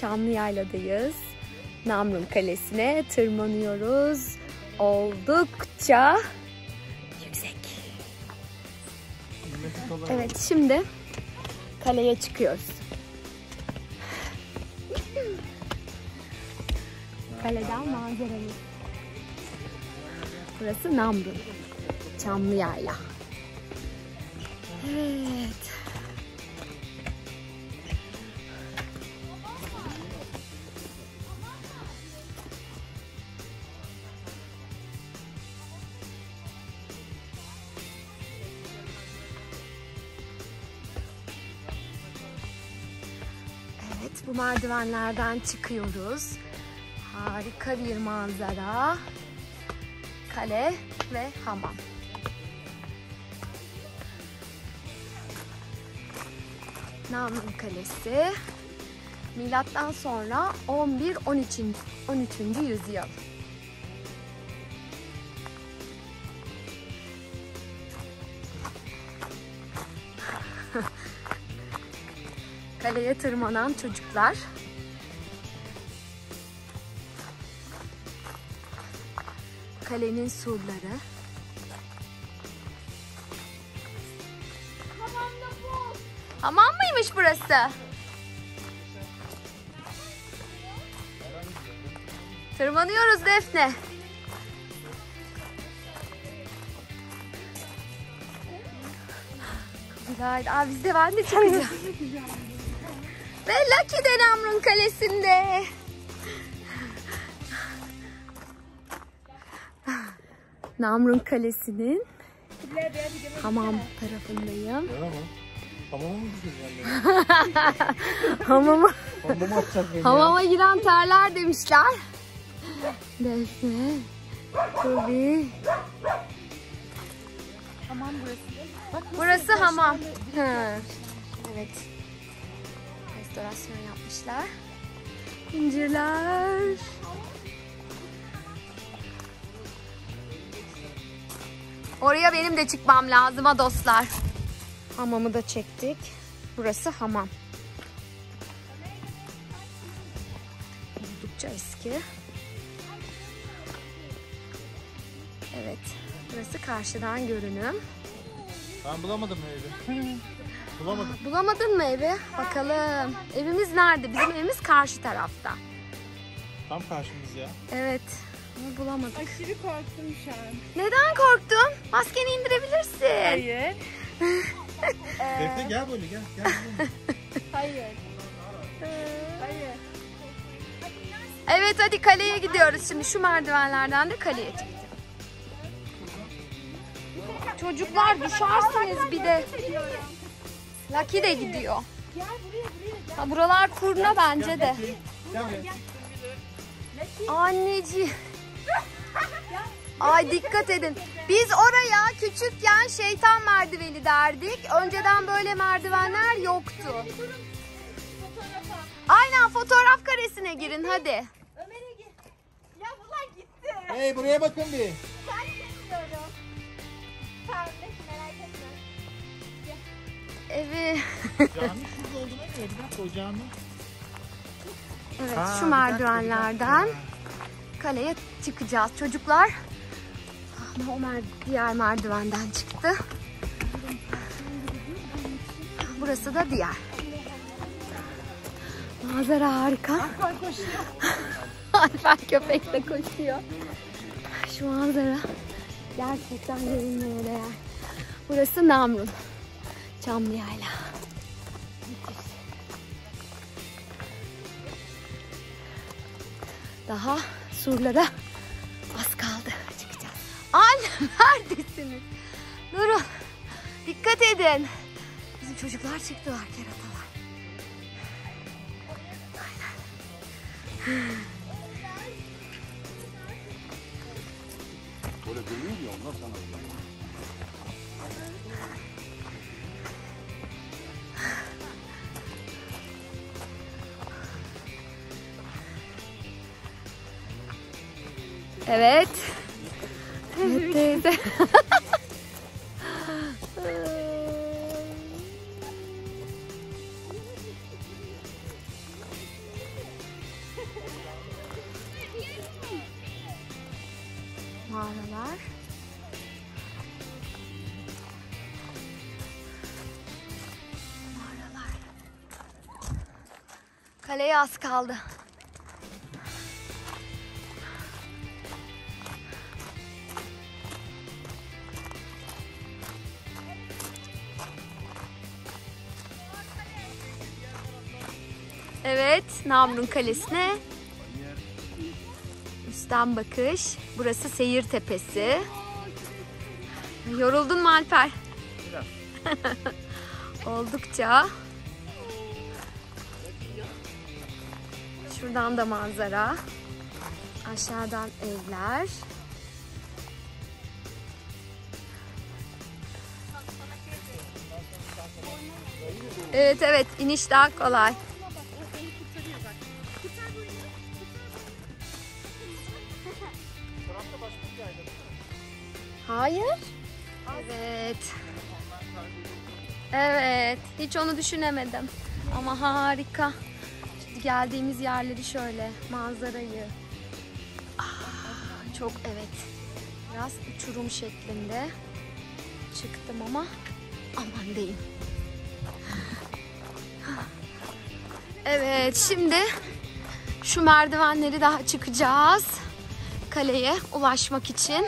Çamlıyayla'dayız. Namrun Kalesi'ne tırmanıyoruz. Oldukça yüksek. Evet şimdi kaleye çıkıyoruz. Kaleden manzaramız. Burası Namrun. Çamlıyayla. Evet. Bu merdivenlerden çıkıyoruz. Harika bir manzara. Kale ve hamam. Namrun Kalesi. Milattan sonra 11-13. 13. yüzyıl. Kaleye tırmanan çocuklar. Kalenin surları. Hamam mıymış burası? Tırmanıyoruz Defne. Güzel. Aa biz de ben de çıkacağım. Ve Lucky de Namrun Kalesi'nde. Namrun Kalesi'nin hamam tarafındayım. Hamama mı Hamama? Hamama giren terler demişler. Defne. Tabii. Hamam burası. Bak Burası hamam. Hı. Evet. Restorasyon yapmışlar. İncirler. Oraya benim de çıkmam lazım ha dostlar. Hamamı da çektik. Burası hamam. Oldukça eski. Evet. Burası karşıdan görünüm. Ben bulamadım evi. bulamadım. Bulamadın mı evi? Bakalım. Evimiz nerede? Bizim evimiz karşı tarafta. Tam karşımız ya. Evet. Ama bulamadık. aşırı korktum şu an. Neden korktun? Maskeni indirebilirsin. Hayır. Defne gel böyle gel. gel böyle. Hayır. Hayır. Evet hadi kaleye gidiyoruz şimdi. Şu merdivenlerden de kaleye çıkacağız. Çocuklar düşersiniz bir de. Lucky de gidiyor. Ha, buralar kurna bence de. Gel buraya. Anneciğim. Ay dikkat edin. Biz oraya küçükken şeytan merdiveni derdik. Önceden böyle merdivenler yoktu. Aynen fotoğraf karesine girin hadi. Ömer'e git. Ya bunlar gitti. Hey buraya bakın bir. Ben çekiyorum. Tamam merak etme. Evi. Cami şurada olduğuna göre bir dakika o cami. Evet Ha, şu bir dakika, bir merdivenlerden kaleye çıkacağız. Çocuklar Ama o mer- diğer merdivenden çıktı. Burası da diğer. Manzara harika. Alper köpek de koşuyor. Şu manzara gerçekten görünmeye değer. Burası Namrun. Çamlıyayla. Daha surlara az kaldı. Çıkacağız. Anne neredesiniz? Durun. Dikkat edin. Bizim çocuklar çıktılar keratalar. Böyle dönüyor ya ondan sana. Evet. Evet. Mağaralar. Mağaralar. Kaleye az kaldı. Namrun Kalesi'ne üstten bakış. Burası Seyir Tepesi. Yoruldun mu Alper? Biraz. Oldukça. Şuradan da manzara. Aşağıdan evler. Evet evet iniş daha kolay. Hayır. Evet. Evet. Hiç onu düşünemedim. Ama harika. Geldiğimiz yerleri şöyle. Manzarayı. Ah, çok evet. Biraz uçurum şeklinde. Çıktım ama aman diyeyim. Evet şimdi şu merdivenleri daha çıkacağız. Kaleye ulaşmak için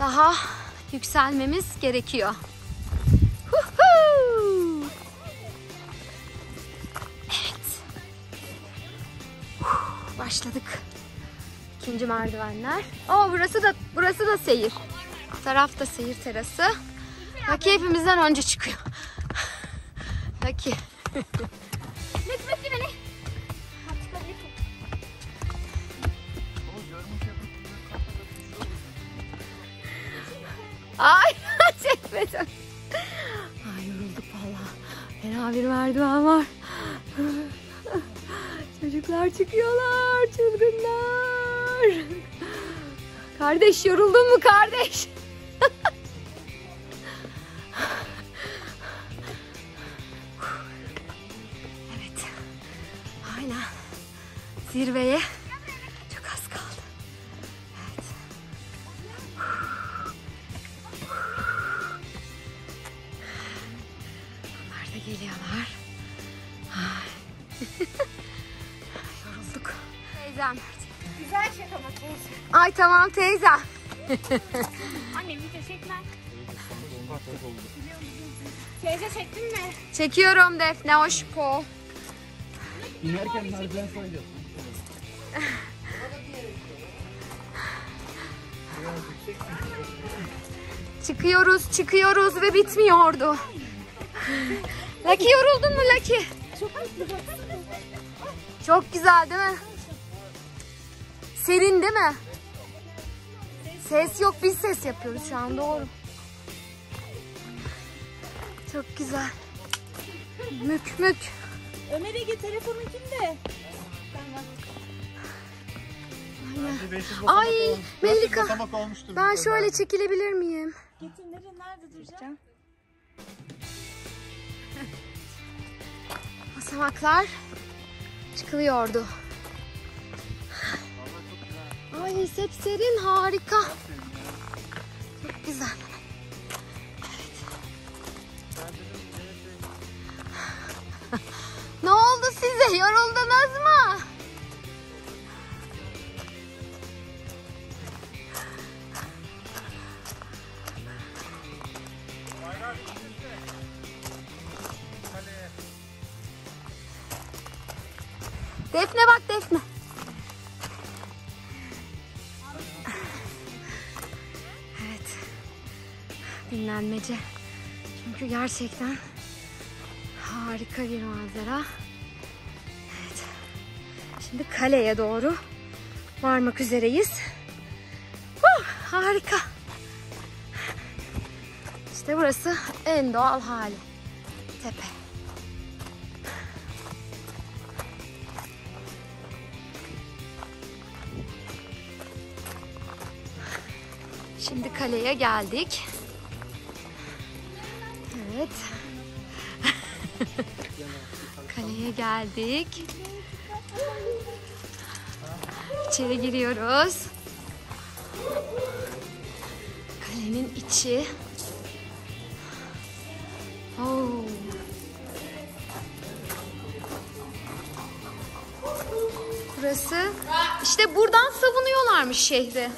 daha yükselmemiz gerekiyor. Evet. Başladık. İkinci merdivenler. Oo burası da burası da seyir. Taraf da seyir terası. Lucky hepimizden önce çıkıyor. Lucky. Ay çekmedim. Ay yorulduk valla. Fena bir merdiven var. Çocuklar çıkıyorlar çılgınlar. Kardeş yoruldun mu kardeş? evet. Aynen. Zirveye Yorulduk. Teyzem. Güzel şaka bak neyse. Ay tamam teyzem. Anne video çekme. Teyze çektin mi? Çekiyorum Defne Hoşko. İnerken merdiven sayacağız. Çıkıyoruz, çıkıyoruz ve bitmiyordu. Lucky yoruldun mu Lucky? Çok hızlı Çok güzel değil mi? Serin değil mi? Ses yok, biz ses yapıyoruz şu an doğru. Çok güzel. Mük mük. Ömer Ege telefonun kimde? Bence 500 Ay. Melika. 400 basamak olmuştur. Ben şöyle çekilebilir miyim? Getir nerede duracağım? Basamaklar çıkılıyordu. Ay serin harika. Çok güzel. Ne oldu size? Yoruldunuz mu? Çünkü gerçekten harika bir manzara. Evet. Şimdi kaleye doğru varmak üzereyiz. Huh, harika. İşte burası en doğal hali. Tepe. Şimdi kaleye geldik. Evet. kaleye geldik. İçeri giriyoruz. Kalenin içi. Oo. Burası. İşte buradan savunuyorlarmış şehri.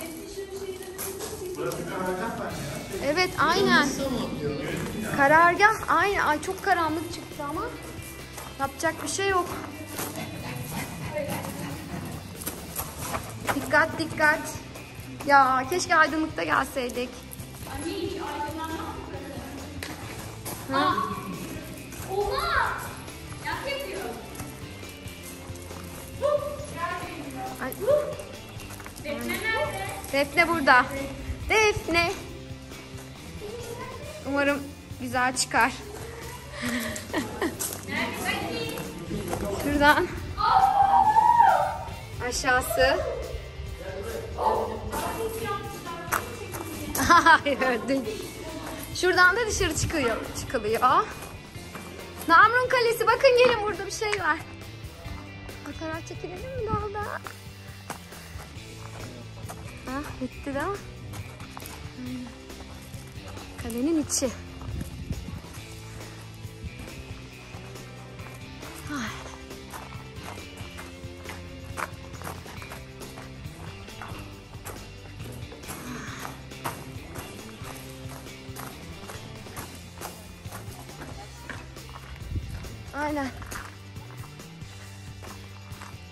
Evet aynen. Karargah aynen. Ay çok karanlık çıktı ama yapacak bir şey yok. Dikkat dikkat. Ya keşke aydınlıkta gelseydik. Ha? Oha! Yap yapıyor. Ay, Defne nerede? Defne burada. Defne. Umarım güzel çıkar. Şuradan aşağısı. Hayır değil. Şuradan da dışarı çıkıyor, çıkılıyor. Namrun Kalesi bakın gelin burada bir şey var. Fotoğraf çekilelim mi dalda? Ah bitti de. Aynen. Kalenin içi. Ay. Aynen.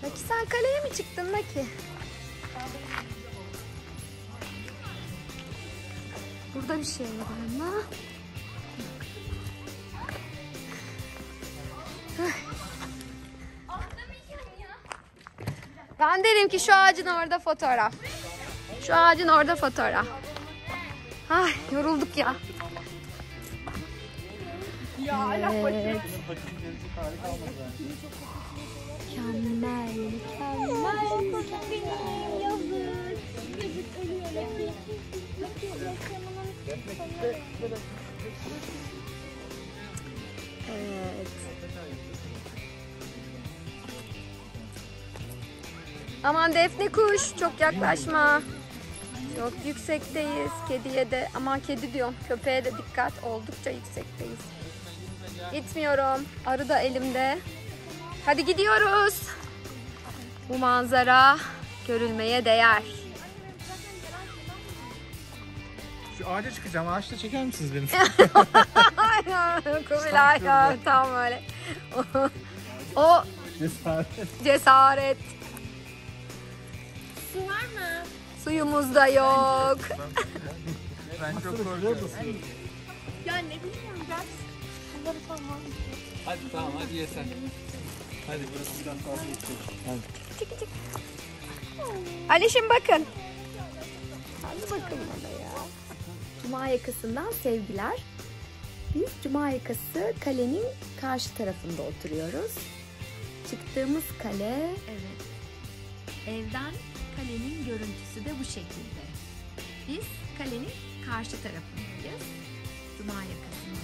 Naki sen kaleye mi çıktın Naki? Bir şey var ama. Ben derim ki şu ağacın orada fotoğraf. Şu ağacın orada fotoğraf. Ay yorulduk ya. Evet. Mükemmel, mükemmel. Evet. Aman Defne kuş çok yaklaşma. Çok yüksekteyiz. Kediye de aman kedi diyorum. Köpeğe de dikkat. Oldukça yüksekteyiz. Gitmiyorum. Arı da elimde. Hadi gidiyoruz. Bu manzara görülmeye değer. Şu ağaca çıkacağım. Ağaçta çeker misiniz beni? Aynen. Kubilay ya tam öyle. o Cesaret. cesaret. Su var mı? Suyumuz da yok. Ben çok korkuyorum. Ya ne bileyim ben. Bunları Hadi tamam hadi ye sen. Hadi burası biraz fazla yüksek. Hadi. Alişim bakın. Hadi bakın bana ya. Cuma yakasından sevgiler. Biz Cuma yakası kalenin karşı tarafında oturuyoruz. Çıktığımız kale... Evet. Evden kalenin görüntüsü de bu şekilde. Biz kalenin karşı tarafındayız. Cuma yakasındayız.